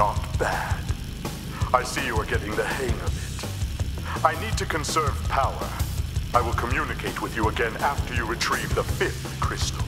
Not bad. I see you are getting the hang of it. I need to conserve power. I will communicate with you again after you retrieve the fifth crystal.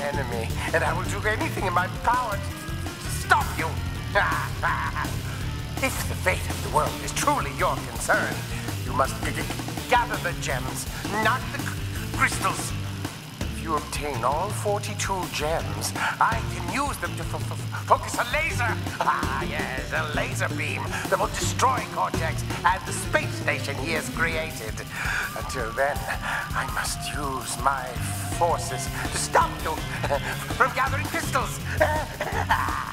Enemy, and I will do anything in my power to stop you. If the fate of the world is truly your concern, you must gather the gems, not the crystals. If you obtain all 42 gems, I can use them to focus a laser. Ah, yes, a laser beam that will destroy Cortex and the space station he has created. Until then, I must use my forces to stop you from gathering crystals.